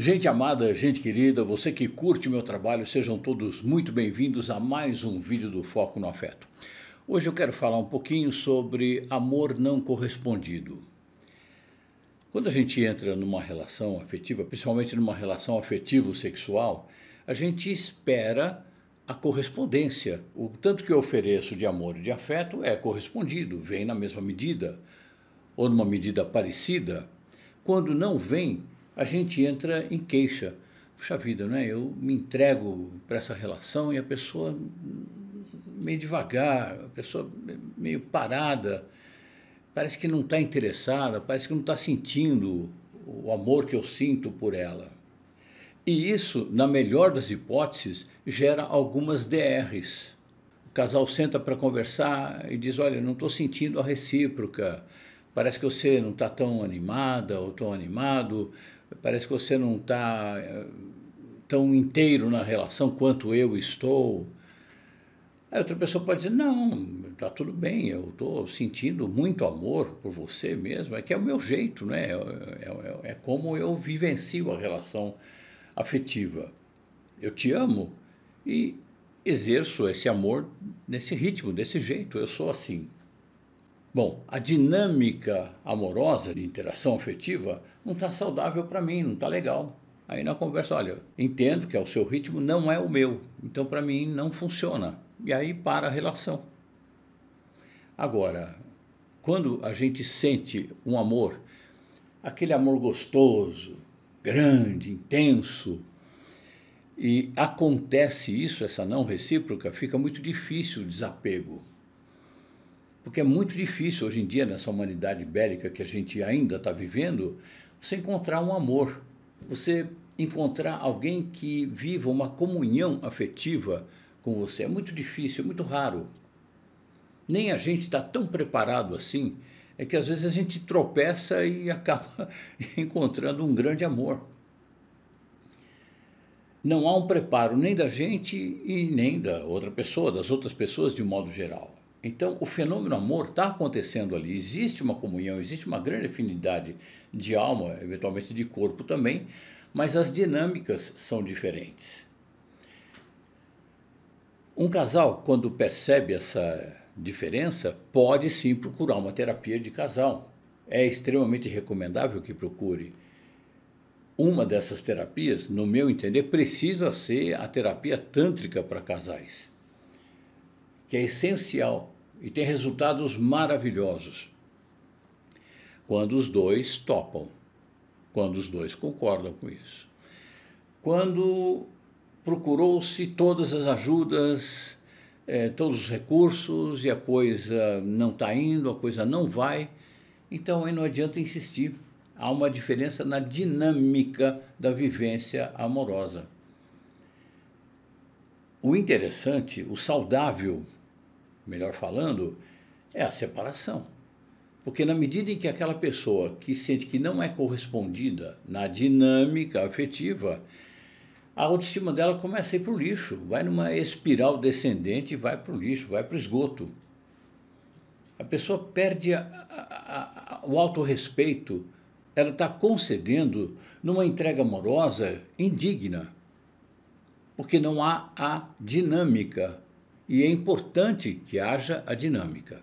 Gente amada, gente querida, você que curte meu trabalho, sejam todos muito bem-vindos a mais um vídeo do Foco no Afeto. Hoje eu quero falar um pouquinho sobre amor não correspondido. Quando a gente entra numa relação afetiva, principalmente numa relação afetivo-sexual, a gente espera a correspondência. O tanto que eu ofereço de amor e de afeto é correspondido, vem na mesma medida, ou numa medida parecida. Quando não vem, a gente entra em queixa. Puxa vida, né? eu me entrego para essa relação e a pessoa meio devagar, a pessoa meio parada, parece que não está interessada, parece que não está sentindo o amor que eu sinto por ela. E isso, na melhor das hipóteses, gera algumas DRs. O casal senta para conversar e diz: Olha, não estou sentindo a recíproca, parece que você não está tão animada ou tão animado, parece que você não está eh, tão inteiro na relação quanto eu estou. Aí outra pessoa pode dizer, não, está tudo bem, eu estou sentindo muito amor por você mesmo, é que é o meu jeito, né? É, é, é, é como eu vivencio a relação afetiva. Eu te amo e exerço esse amor nesse ritmo, desse jeito, eu sou assim. Bom, a dinâmica amorosa de interação afetiva não está saudável para mim, não está legal. Aí na conversa, olha, entendo que é o seu ritmo, não é o meu, então para mim não funciona. E aí para a relação. Agora, quando a gente sente um amor, aquele amor gostoso, grande, intenso, e acontece isso, essa não recíproca, fica muito difícil o desapego. Porque é muito difícil hoje em dia, nessa humanidade bélica que a gente ainda está vivendo, você encontrar um amor, você encontrar alguém que viva uma comunhão afetiva com você. É muito difícil, é muito raro. Nem a gente está tão preparado assim, é que às vezes a gente tropeça e acaba encontrando um grande amor. Não há um preparo nem da gente e nem da outra pessoa, das outras pessoas de modo geral. Então, o fenômeno amor está acontecendo ali. Existe uma comunhão, existe uma grande afinidade de alma, eventualmente de corpo também, mas as dinâmicas são diferentes. Um casal, quando percebe essa diferença, pode sim procurar uma terapia de casal. É extremamente recomendável que procure. Uma dessas terapias, no meu entender, precisa ser a terapia tântrica para casais que é essencial e tem resultados maravilhosos quando os dois topam, quando os dois concordam com isso. Quando procurou-se todas as ajudas, eh, todos os recursos e a coisa não está indo, a coisa não vai, então aí não adianta insistir. Há uma diferença na dinâmica da vivência amorosa. O interessante, o saudável melhor falando, é a separação. Porque na medida em que aquela pessoa que sente que não é correspondida na dinâmica afetiva, a autoestima dela começa a ir para o lixo, vai numa espiral descendente e vai para o lixo, vai para o esgoto. A pessoa perde a, a, a, o autorrespeito, ela está concedendo numa entrega amorosa indigna, porque não há a dinâmica e é importante que haja a dinâmica.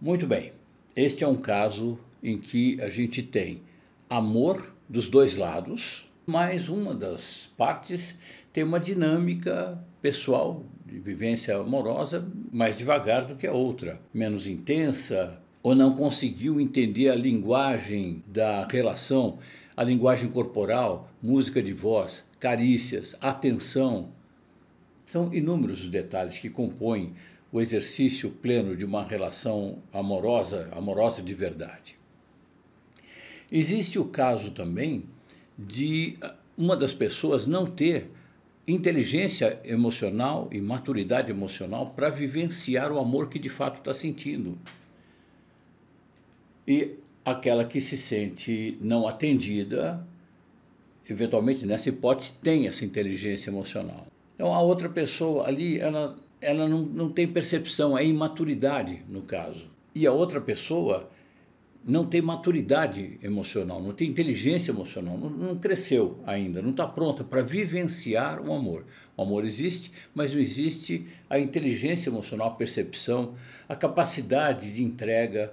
Muito bem, este é um caso em que a gente tem amor dos dois lados, mas uma das partes tem uma dinâmica pessoal de vivência amorosa mais devagar do que a outra, menos intensa, ou não conseguiu entender a linguagem da relação, a linguagem corporal, música de voz, carícias, atenção, são inúmeros os detalhes que compõem o exercício pleno de uma relação amorosa, amorosa de verdade. Existe o caso também de ah, uma das pessoas não ter inteligência emocional e maturidade emocional para vivenciar o amor que de fato está sentindo. E aquela que se sente não atendida, eventualmente nessa hipótese, tem essa inteligência emocional. Então a outra pessoa ali, ela, ela não, não tem percepção, é imaturidade no caso. E a outra pessoa não tem maturidade emocional, não tem inteligência emocional, não, não cresceu ainda, não está pronta para vivenciar o amor. O amor existe, mas não existe a inteligência emocional, a percepção, a capacidade de entrega.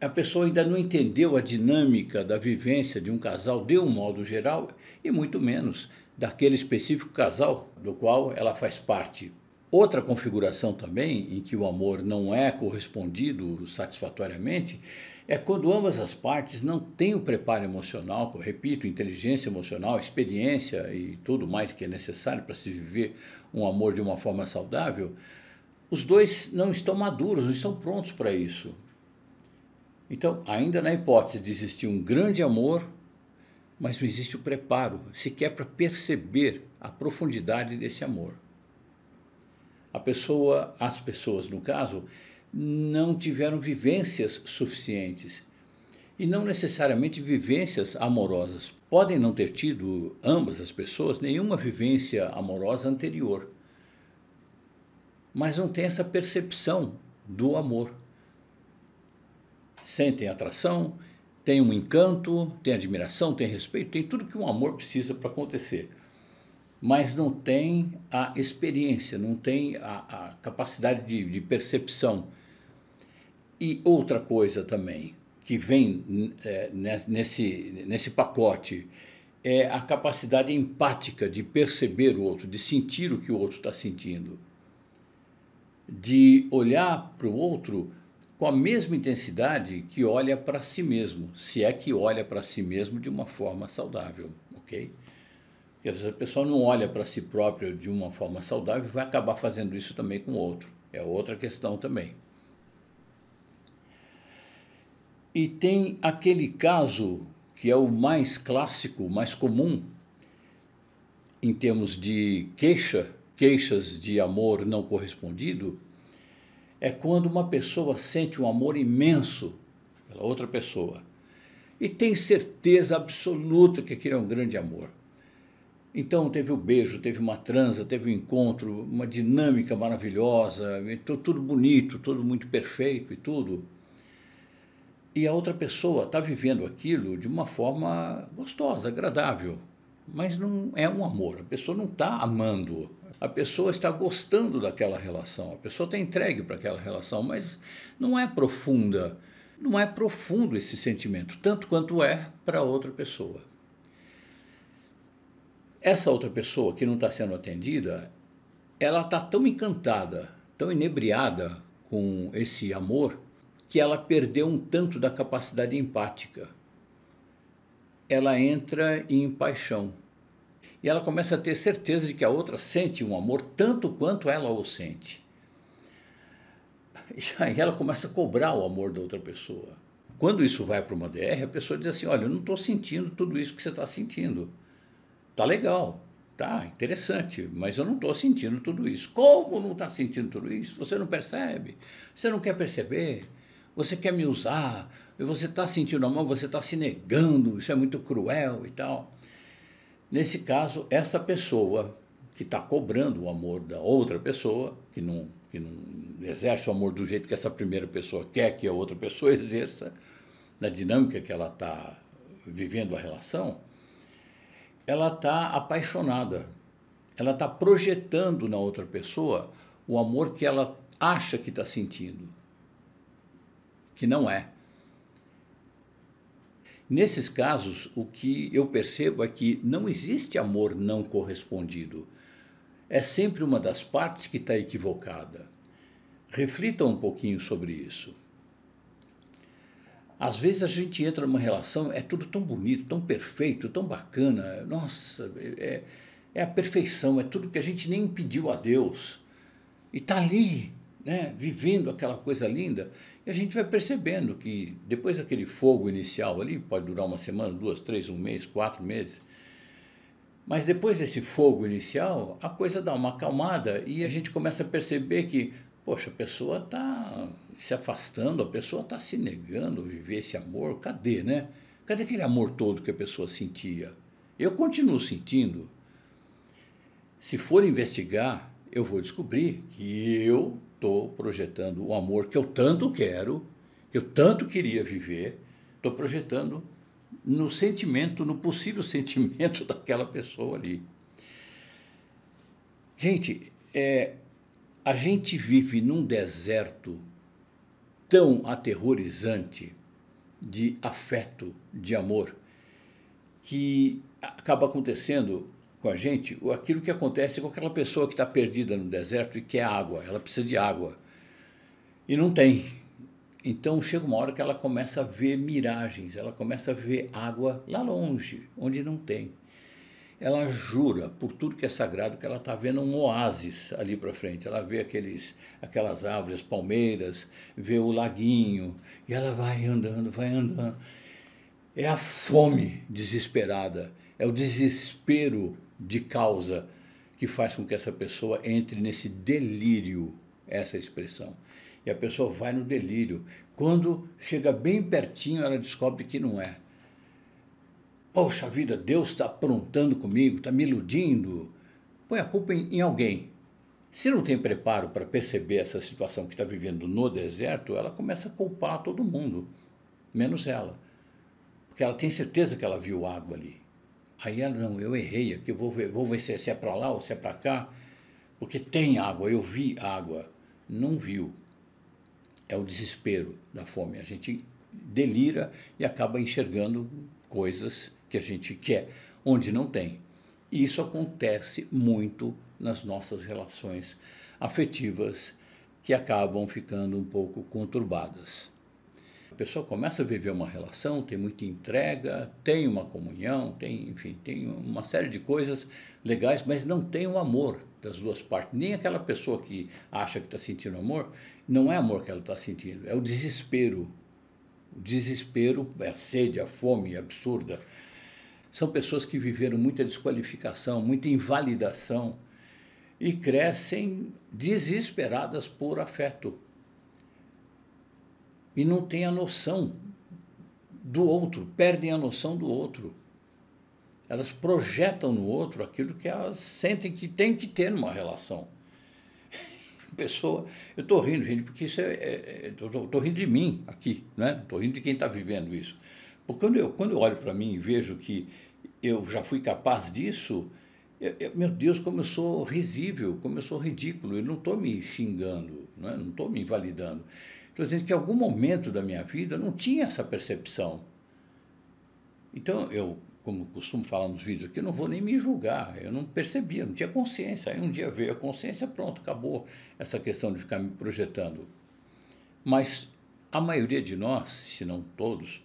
A pessoa ainda não entendeu a dinâmica da vivência de um casal de um modo geral e muito menos daquele específico casal do qual ela faz parte. Outra configuração também em que o amor não é correspondido satisfatoriamente é quando ambas as partes não têm o preparo emocional, repito, inteligência emocional, experiência e tudo mais que é necessário para se viver um amor de uma forma saudável, os dois não estão maduros, não estão prontos para isso. Então, ainda na hipótese de existir um grande amor, mas não existe o preparo sequer para perceber a profundidade desse amor a pessoa, as pessoas no caso, não tiveram vivências suficientes. E não necessariamente vivências amorosas. Podem não ter tido, ambas as pessoas, nenhuma vivência amorosa anterior. Mas não tem essa percepção do amor. Sentem atração, tem um encanto, tem admiração, tem respeito, tem tudo que um amor precisa para acontecer mas não tem a experiência, não tem a, a capacidade de, de, percepção. E outra coisa também, que vem é, nesse, nesse pacote, é a capacidade empática de perceber o outro, de sentir o que o outro está sentindo, de olhar para o outro com a mesma intensidade que olha para si mesmo, se é que olha para si mesmo de uma forma saudável, ok? Porque se a pessoa não olha para si própria de uma forma saudável, vai acabar fazendo isso também com o outro. É outra questão também. E tem aquele caso que é o mais clássico, mais comum em termos de queixa, queixas de amor não correspondido, é quando uma pessoa sente um amor imenso pela outra pessoa e tem certeza absoluta que aquele é um grande amor. Então teve o beijo, teve uma transa, teve um encontro, uma dinâmica maravilhosa, tudo bonito, tudo muito perfeito e tudo. E a outra pessoa está vivendo aquilo de uma forma gostosa, agradável, mas não é um amor. A pessoa não está amando, a pessoa está gostando daquela relação, a pessoa está entregue para aquela relação, mas não é profunda, não é profundo esse sentimento, tanto quanto é para outra pessoa. Essa outra pessoa que não está sendo atendida, ela está tão encantada, tão inebriada com esse amor, que ela perdeu um tanto da capacidade empática. Ela entra em paixão. E ela começa a ter certeza de que a outra sente um amor tanto quanto ela o sente. E aí ela começa a cobrar o amor da outra pessoa. Quando isso vai para uma DR, a pessoa diz assim: Olha, eu não estou sentindo tudo isso que você está sentindo tá legal, tá interessante, mas eu não estou sentindo tudo isso. Como não está sentindo tudo isso? Você não percebe? Você não quer perceber? Você quer me usar? Você está sentindo a mão, você está se negando, isso é muito cruel e tal. Nesse caso, esta pessoa que está cobrando o amor da outra pessoa, que não, que não exerce o amor do jeito que essa primeira pessoa quer que a outra pessoa exerça, na dinâmica que ela está vivendo a relação, ela está apaixonada, ela está projetando na outra pessoa o amor que ela acha que está sentindo, que não é. Nesses casos, o que eu percebo é que não existe amor não correspondido. É sempre uma das partes que está equivocada. Reflita um pouquinho sobre isso. Às vezes a gente entra numa relação, é tudo tão bonito, tão perfeito, tão bacana. Nossa, é, é a perfeição, é tudo que a gente nem pediu a Deus. E está ali, né, vivendo aquela coisa linda. E a gente vai percebendo que depois daquele fogo inicial ali, pode durar uma semana, duas, três, um mês, quatro meses. Mas depois desse fogo inicial, a coisa dá uma acalmada e a gente começa a perceber que, poxa, a pessoa está se afastando, a pessoa está se negando a viver esse amor. Cadê, né? Cadê aquele amor todo que a pessoa sentia? Eu continuo sentindo. Se for investigar, eu vou descobrir que eu estou projetando o amor que eu tanto quero que eu tanto queria viver, estou projetando no sentimento, no possível sentimento daquela pessoa ali. Gente, é, a gente vive num deserto tão aterrorizante de afeto, de amor, que acaba acontecendo com a gente aquilo que acontece com aquela pessoa que está perdida no deserto e quer água, ela precisa de água e não tem. Então chega uma hora que ela começa a ver miragens, ela começa a ver água lá longe, onde não tem. Ela jura por tudo que é sagrado que ela está vendo um oásis ali para frente. Ela vê aqueles, aquelas árvores, palmeiras, vê o laguinho, e ela vai andando, vai andando. É a fome desesperada, é o desespero de causa que faz com que essa pessoa entre nesse delírio, essa expressão. E a pessoa vai no delírio. Quando chega bem pertinho, ela descobre que não é. Poxa vida, Deus está aprontando comigo, está me iludindo. Põe a culpa em, em alguém. Se não tem preparo para perceber essa situação que está vivendo no deserto, ela começa a culpar todo mundo, menos ela. Porque ela tem certeza que ela viu água ali. Aí ela, não, eu errei aqui, vou ver, vou ver se é para lá ou se é para cá, porque tem água, eu vi água. Não viu é o desespero da fome. A gente delira e acaba enxergando coisas que a gente quer, onde não tem. E isso acontece muito nas nossas relações afetivas, que acabam ficando um pouco conturbadas. A pessoa começa a viver uma relação, tem muita entrega, tem uma comunhão, tem, enfim, tem uma série de coisas legais, mas não tem o amor das duas partes. Nem aquela pessoa que acha que está sentindo amor, não é amor que ela está sentindo, é o desespero. O desespero é a sede, a fome absurda. São pessoas que viveram muita desqualificação, muita invalidação e crescem desesperadas por afeto. E não têm a noção do outro, perdem a noção do outro. Elas projetam no outro aquilo que elas sentem que tem que ter numa relação pessoa. Eu estou rindo, gente, porque isso é. Estou é, rindo de mim aqui, né? Estou rindo de quem está vivendo isso. Porque quando eu, quando eu olho para mim e vejo que eu já fui capaz disso, eu, eu, meu Deus, como eu sou risível, como eu sou ridículo. Eu não estou me xingando, né? não estou me invalidando. Estou dizendo que em algum momento da minha vida eu não tinha essa percepção. Então eu como costumo falar nos vídeos aqui, eu não vou nem me julgar, eu não percebia, não tinha consciência. Aí um dia veio a consciência, pronto, acabou essa questão de ficar me projetando. Mas a maioria de nós, se não todos,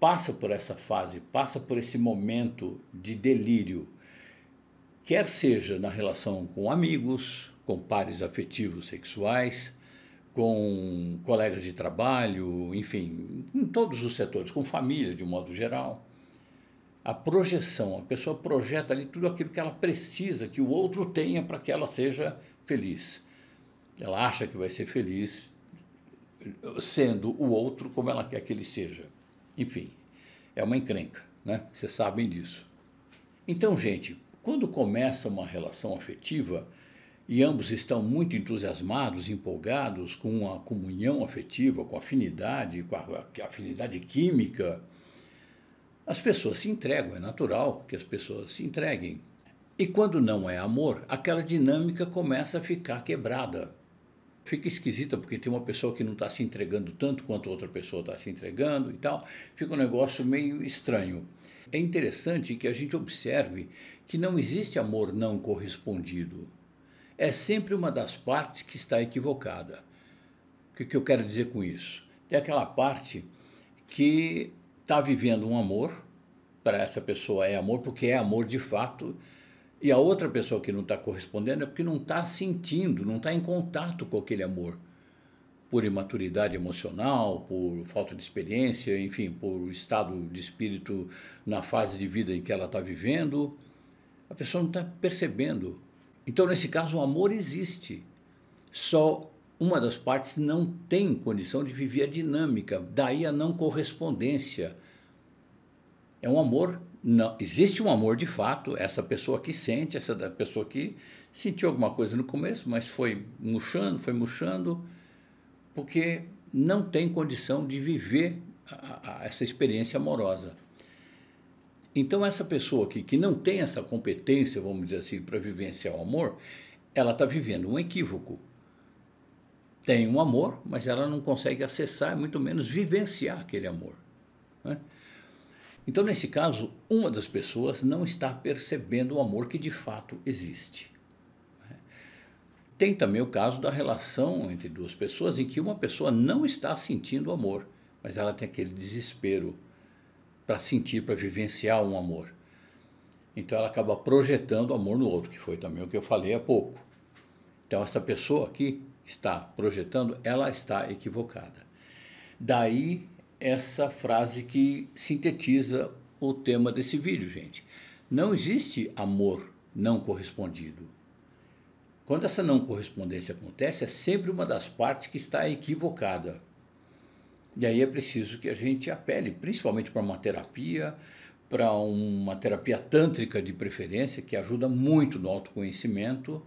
passa por essa fase, passa por esse momento de delírio, quer seja na relação com amigos, com pares afetivos sexuais, com colegas de trabalho, enfim, em todos os setores, com família de um modo geral a projeção. A pessoa projeta ali tudo aquilo que ela precisa que o outro tenha para que ela seja feliz. Ela acha que vai ser feliz sendo o outro como ela quer que ele seja. Enfim, é uma encrenca, né? Vocês sabem disso. Então, gente, quando começa uma relação afetiva e ambos estão muito entusiasmados, empolgados com a comunhão afetiva, com a afinidade, com a afinidade química, as pessoas se entregam, é natural que as pessoas se entreguem. E quando não é amor, aquela dinâmica começa a ficar quebrada. Fica esquisita porque tem uma pessoa que não está se entregando tanto quanto outra pessoa está se entregando e tal. Fica um negócio meio estranho. É interessante que a gente observe que não existe amor não correspondido. É sempre uma das partes que está equivocada. O que eu quero dizer com isso? Tem aquela parte que está vivendo um amor, para essa pessoa é amor, porque é amor de fato, e a outra pessoa que não está correspondendo é porque não está sentindo, não está em contato com aquele amor. Por imaturidade emocional, por falta de experiência, enfim, por estado de espírito na fase de vida em que ela está vivendo, a pessoa não está percebendo. Então, nesse caso, o amor existe. Só uma das partes não tem condição de viver a dinâmica, daí a não correspondência. É um amor, não, existe um amor de fato, essa pessoa que sente, essa pessoa que sentiu alguma coisa no começo, mas foi murchando, foi murchando, porque não tem condição de viver a, a, essa experiência amorosa. Então, essa pessoa aqui que não tem essa competência, vamos dizer assim, para vivenciar o amor, ela está vivendo um equívoco. Tem um amor, mas ela não consegue acessar, muito menos vivenciar aquele amor. Né? Então, nesse caso, uma das pessoas não está percebendo o amor que de fato existe. Tem também o caso da relação entre duas pessoas em que uma pessoa não está sentindo amor, mas ela tem aquele desespero para sentir, para vivenciar um amor. Então ela acaba projetando amor no outro, que foi também o que eu falei há pouco. Então essa pessoa aqui está projetando, ela está equivocada. Daí essa frase que sintetiza o tema desse vídeo, gente. Não existe amor não correspondido. Quando essa não correspondência acontece, é sempre uma das partes que está equivocada. E aí é preciso que a gente apele, principalmente para uma terapia, para uma terapia tântrica de preferência, que ajuda muito no autoconhecimento,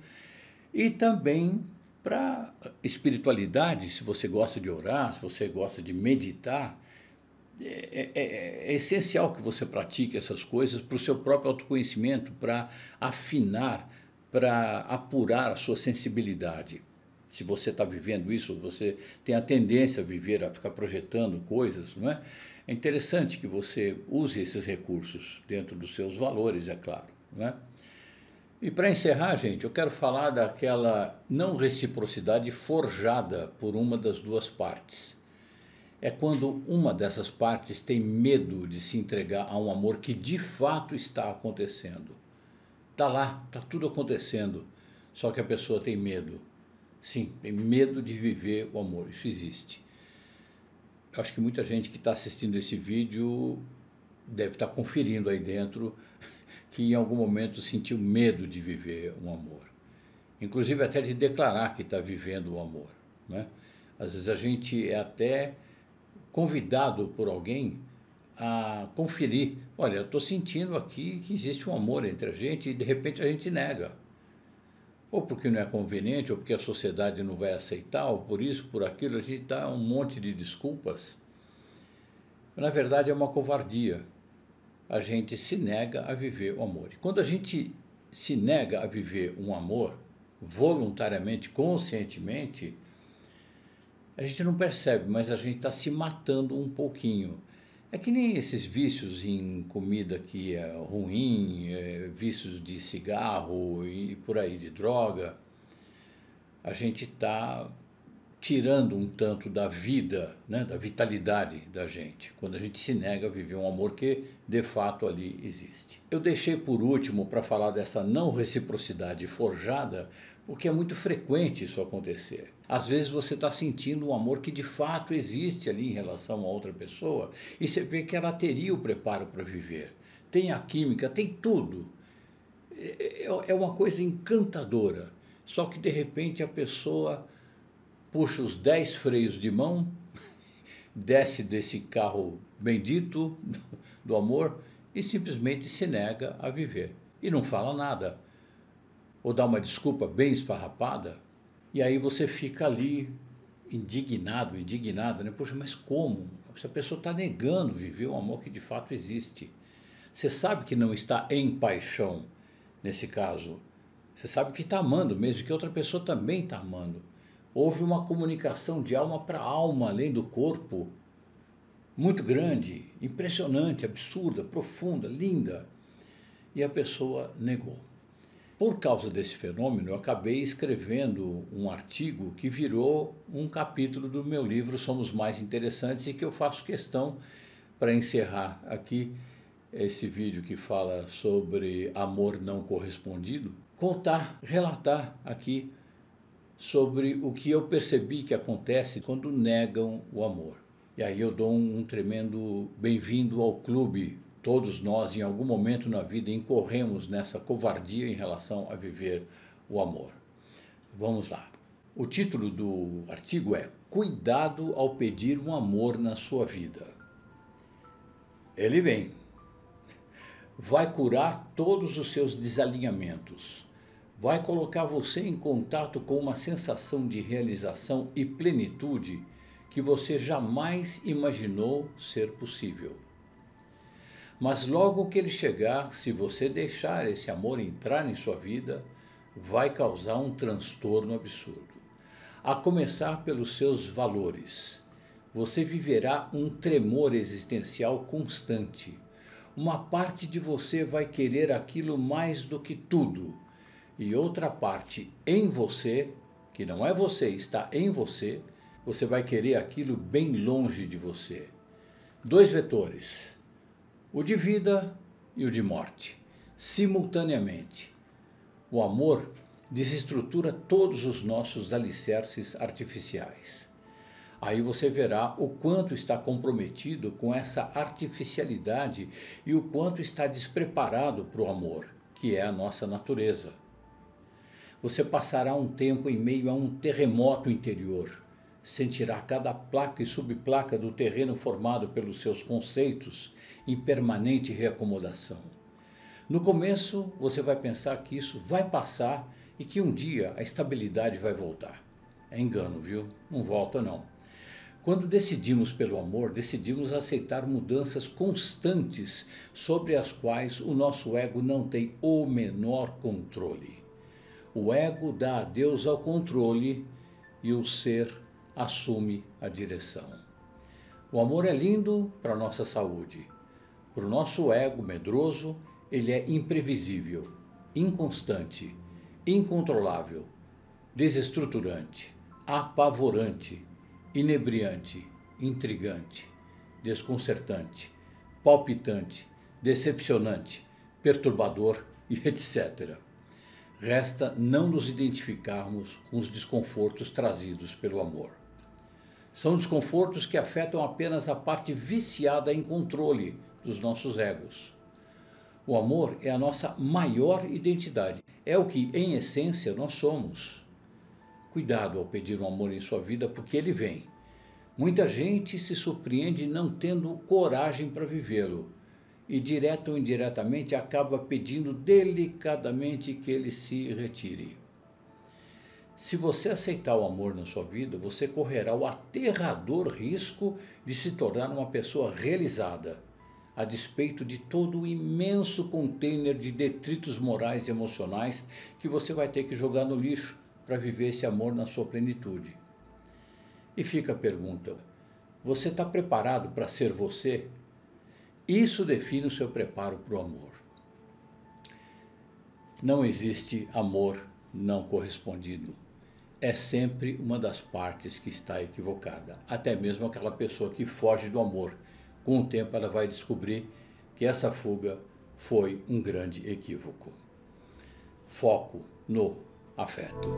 e também para espiritualidade, se você gosta de orar, se você gosta de meditar, é, é, é, essencial que você pratique essas coisas para o seu próprio autoconhecimento, para afinar para apurar a sua sensibilidade. Se você está vivendo isso, você tem a tendência a viver, a ficar projetando coisas, não é? É interessante que você use esses recursos dentro dos seus valores, é claro. Não é? E para encerrar, gente, eu quero falar daquela não reciprocidade forjada por uma das duas partes. É quando uma dessas partes tem medo de se entregar a um amor que de fato está acontecendo. Está lá, está tudo acontecendo, só que a pessoa tem medo. Sim, tem medo de viver o amor, isso existe. Eu acho que muita gente que está assistindo esse vídeo deve estar tá conferindo aí dentro que em algum momento sentiu medo de viver um amor. Inclusive até de declarar que está vivendo o amor. Né? Às vezes a gente é até convidado por alguém a conferir. Olha, eu estou sentindo aqui que existe um amor entre a gente e de repente a gente nega. Ou porque não é conveniente, ou porque a sociedade não vai aceitar, ou por isso, por aquilo, a gente dá um monte de desculpas. Na verdade, é uma covardia. A gente se nega a viver o amor. E quando a gente se nega a viver um amor, voluntariamente, conscientemente, a gente não percebe, mas a gente está se matando um pouquinho. É que nem esses vícios em comida que é ruim, é, vícios de cigarro e por aí de droga. A gente está tirando um tanto da vida, né, da vitalidade da gente, quando a gente se nega a viver um amor que de fato ali existe. Eu deixei por último para falar dessa não reciprocidade forjada, porque é muito frequente isso acontecer. Às vezes você está sentindo um amor que de fato existe ali em relação a outra pessoa e você vê que ela teria o preparo para viver. Tem a química, tem tudo. É, é, é uma coisa encantadora. Só que de repente a pessoa puxa os dez freios de mão, desce desse carro bendito do amor e simplesmente se nega a viver. E não fala nada ou dá uma desculpa bem esfarrapada, e aí você fica ali indignado, indignada, né? Poxa, mas como? Essa pessoa está negando viver o amor que de fato existe. Você sabe que não está em paixão nesse caso. Você sabe que está amando mesmo, que outra pessoa também está amando. Houve uma comunicação de alma para alma, além do corpo, muito grande, impressionante, absurda, profunda, linda. E a pessoa negou. Por causa desse fenômeno, eu acabei escrevendo um artigo que virou um capítulo do meu livro Somos Mais Interessantes e que eu faço questão para encerrar aqui esse vídeo que fala sobre amor não correspondido, contar, relatar aqui sobre o que eu percebi que acontece quando negam o amor. E aí eu dou um, tremendo bem-vindo ao clube Todos nós, em algum momento na vida, incorremos nessa covardia em relação a viver o amor. Vamos lá. O título do artigo é Cuidado ao pedir um amor na sua vida. Ele vem. Vai curar todos os seus desalinhamentos. vai colocar você em contato com uma sensação de realização e plenitude que você jamais imaginou ser possível. Mas logo que ele chegar, se você deixar esse amor entrar em sua vida, vai causar um transtorno absurdo. A começar pelos seus valores. Você viverá um tremor existencial constante. Uma parte de você vai querer aquilo mais do que tudo, e outra parte em você, que não é você, está em você, você vai querer aquilo bem longe de você. Dois vetores, o de vida e o de morte, simultaneamente. O amor desestrutura todos os nossos alicerces artificiais. Aí você verá o quanto está comprometido com essa artificialidade e o quanto está despreparado para o amor, que é a nossa natureza. Você passará um tempo em meio a um terremoto interior. Sentirá cada placa e subplaca do terreno formado pelos seus conceitos em permanente reacomodação. No começo, você vai pensar que isso vai passar e que um dia a estabilidade vai voltar. É engano, viu? Não volta não. Quando decidimos pelo amor, decidimos aceitar mudanças constantes sobre as quais o nosso ego não tem o menor controle. O ego dá Deus ao controle e o ser assume a direção. O amor é lindo para nossa saúde. Para o nosso ego medroso, ele é imprevisível, inconstante, incontrolável, desestruturante, apavorante, inebriante, intrigante, desconcertante, palpitante, decepcionante, perturbador e etc. Resta não nos identificarmos com os desconfortos trazidos pelo amor. São desconfortos que afetam apenas a parte viciada em controle dos nossos egos. O amor é a nossa maior identidade, é o que, em essência, nós somos. Cuidado ao pedir um amor em sua vida, porque ele vem. Muita gente se surpreende não tendo coragem para vivê-lo e, direto ou indiretamente, acaba pedindo delicadamente que ele se retire. Se você aceitar o amor na sua vida, você correrá o aterrador risco de se tornar uma pessoa realizada a despeito de todo o imenso container de detritos morais e emocionais que você vai ter que jogar no lixo para viver esse amor na sua plenitude. E fica a pergunta: você está preparado para ser você? Isso define o seu preparo para o amor. Não existe amor não correspondido. É sempre uma das partes que está equivocada. Até mesmo aquela pessoa que foge do amor com o tempo, ela vai descobrir que essa fuga foi um grande equívoco. Foco no afeto.